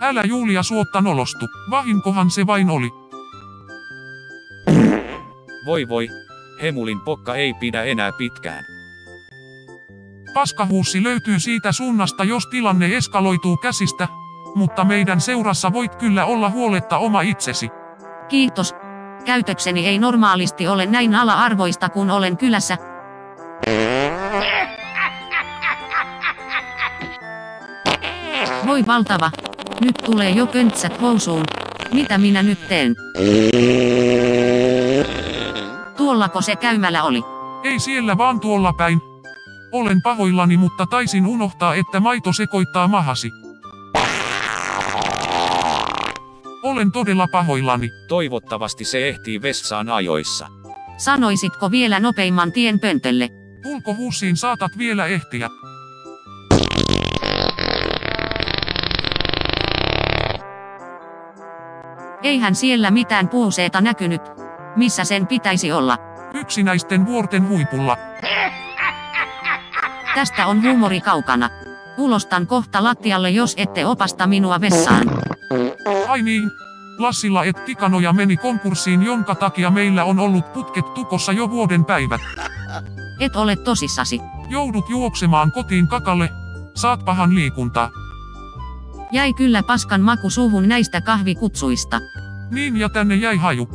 Älä Julia suotta nolostu, vahinkohan se vain oli. Voi voi, Hemulin pokka ei pidä enää pitkään. Paskahuussi löytyy siitä suunnasta jos tilanne eskaloituu käsistä, mutta meidän seurassa voit kyllä olla huoletta oma itsesi. Kiitos. Käytökseni ei normaalisti ole näin ala-arvoista kun olen kylässä. Voi valtava. Nyt tulee jo köntsät housuun. Mitä minä nyt teen? Tuollako se käymälä oli? Ei siellä vaan tuolla päin. Olen pahoillani mutta taisin unohtaa että maito sekoittaa mahasi. Olen todella pahoillani. Toivottavasti se ehtii vessaan ajoissa. Sanoisitko vielä nopeimman tien pöntölle? Ulkohuussiin saatat vielä ehtiä. Eihän siellä mitään puuseeta näkynyt. Missä sen pitäisi olla? Yksinäisten vuorten huipulla. Tästä on huumori kaukana. Ulostan kohta lattialle jos ette opasta minua vessaan. Ai niin. Lassilla et tikanoja meni konkurssiin jonka takia meillä on ollut putket tukossa jo vuoden päivät. Et ole tosissasi. Joudut juoksemaan kotiin kakalle. Saatpahan liikuntaa. Jäi kyllä paskan maku suuhun näistä kahvikutsuista. Niin ja tänne jäi haju.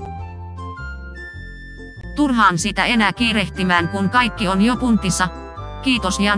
Turhaan sitä enää kiirehtimään kun kaikki on jo puntissa. Kiitos Jan.